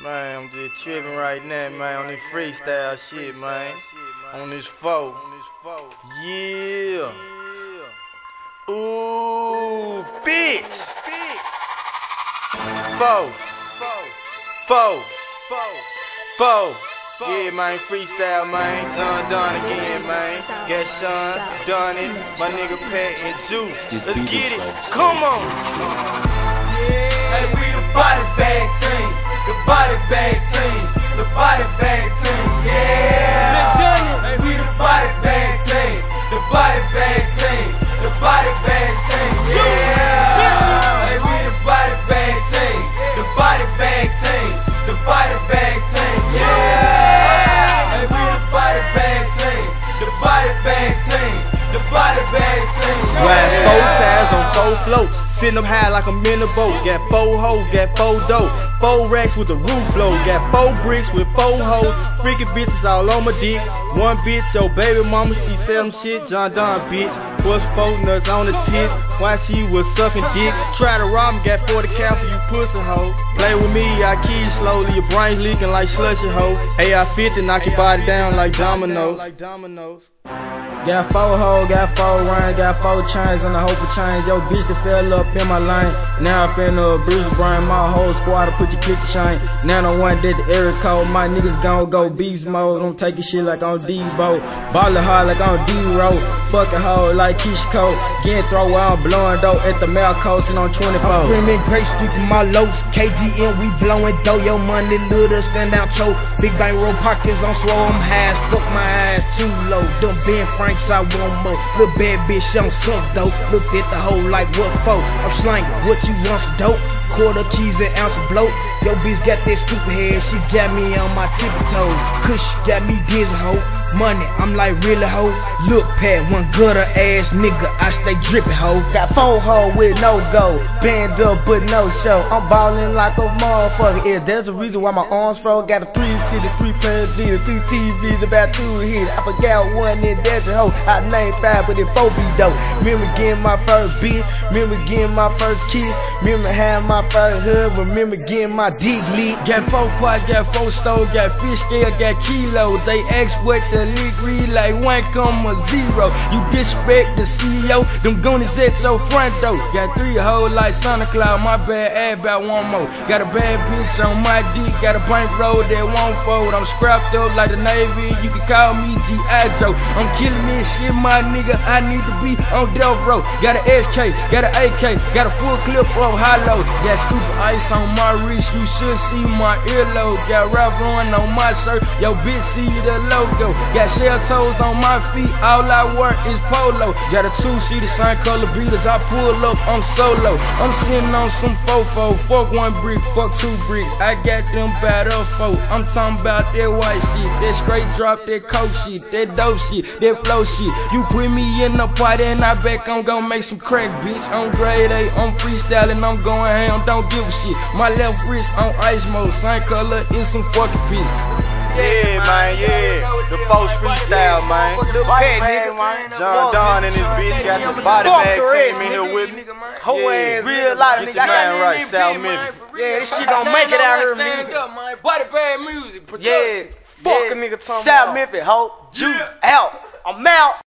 Man, I'm just tripping right now, man, on this freestyle shit, man. On this foe. Yeah. Ooh, bitch. Foe. Foe. Foe. Yeah, man, freestyle, man. Done, done again, man. Got Sean, done it. My nigga Pat and Juice. Let's get it. Come on. Hey, we the Ride four tires on four floats. Sitting up high like I'm in a boat. Got four hoes, got four dough. Four racks with the roof blow. Got four bricks with four hoes. Freaking bitches all on my dick. One bitch, your baby mama, she sell them shit. John Don bitch. Was four nuts on the tits. While she was sucking dick. Try to rob me, got 40 cal for you pussy hoe. Play with me, I key slowly. Your brains leaking like slushy hoe. AI 50, knock your body down like dominoes. Got four hoes, got four rhymes, got four chains and I hope it change. Yo, bitch that fell up in my lane. Now I finna abuse Brian, my whole squad to put your click to shine. Now no one did the Eric code. My niggas gon' go beast mode. Don't take your shit like on Debo. Ballin' hard like on D-Row. Fucking hoe like Keyshia Cole. Getting throw while I'm blowing dope at the Mel Coast and on 24. I'm screaming Great with my lows. KGN, we blowing dough. Yo, money, little stand out choke. Big bang roll pockets on swole. I'm high fuck my ass too low. Them Ben Franks, I want more. Little bad bitch, on suck though. Looked at the hoe like what for? I'm slanging what you want, dope. Quarter keys and ounce of bloat. Yo, bitch got that stupid head. She got me on my tippy toes. Kush got me dizzy, hoe. Money, I'm like really hoe. Look, Pat, one gutter ass nigga. I stay drippin', hoe. Got four hoes with no go. Band up but no show. I'm ballin' like a motherfucker. Yeah, there's a reason why my arms froze. Got a three city, three of dealers, two TVs, about two hit. I forgot one in that's a hoe. I named five, but it four be dope. Remember getting my first beat. Remember getting my first kiss. Remember having my first hood. Remember getting my dick lit. Got four pot, got four stove, got fish scale, got kilo. They ask what the read like one comma zero. You disrespect the CEO, them goonies at your front door. Got three hoes like Santa Claus, my bad add about one more. Got a bad bitch on my dick, got a bankroll that won't fold. I'm scrapped up like the Navy, you can call me G.I. Joe. I'm killing this shit, my nigga. I need to be on death row. Got an SK, got an AK, got a full clip of hollow. Got stupid ice on my wrist, you should see my earlobe. Got rap on my shirt, yo bitch see the logo. Got shell toes on my feet, all I wear is polo. Got a two seater sun color beaters, I pull up, I'm solo. I'm sitting on some fofo, fuck one brick, fuck two bricks. I got them bad up four. I'm talking about that white shit, that straight drop, that coke shit, that dope shit, that flow shit. You put me in the party and I bet I'm gonna make some crack, bitch. I'm grade A, I'm freestyling, I'm going ham, don't give a shit. My left wrist on ice mode, same color is some fucking bitch. Yeah, man, yeah. The folks freestyle, man. Look at nigga, man. John Don and his bitch got the body bag team in here with me. Whole ass real life Get nigga. your man right, South Memphis. Yeah, this shit gonna make it out here, Stand nigga. up, man. Body bag music. Yeah, fuck a nigga talking South about. Memphis, hoe. Juice out. I'm out.